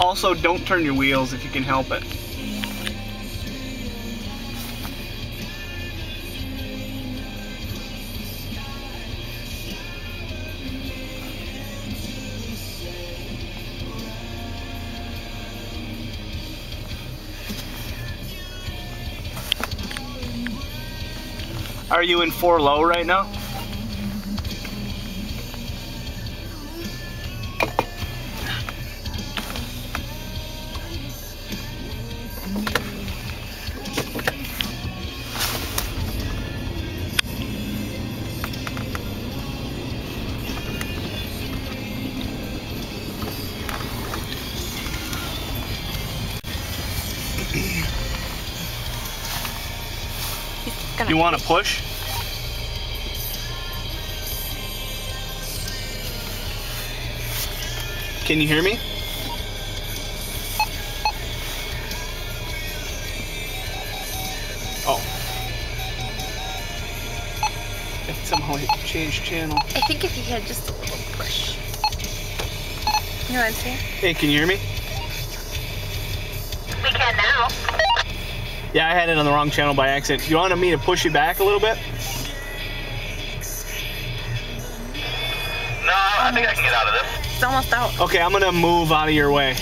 Also, don't turn your wheels if you can help it. Are you in four low right now? You want to push? Can you hear me? Oh. If somehow I changed channel. I think if you had just a little push. You know what I'm saying? Hey, can you hear me? Yeah, I had it on the wrong channel by accident. You wanted me to push you back a little bit? No, I think I can get out of this. It's almost out. Okay, I'm gonna move out of your way.